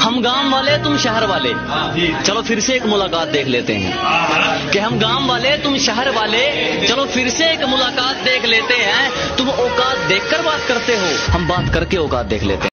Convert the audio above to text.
हम गाँव वाले तुम शहर वाले। हाँ, चलो फिर से एक मुलाकात देख लेते हैं। हाँ, हाँ। कि हम गाँव वाले तुम शहर वाले चलो फिर से एक मुलाकात देख लेते हैं। तुम औकात देखकर बात करते हो हम बात करके औकात देख लेते हैं।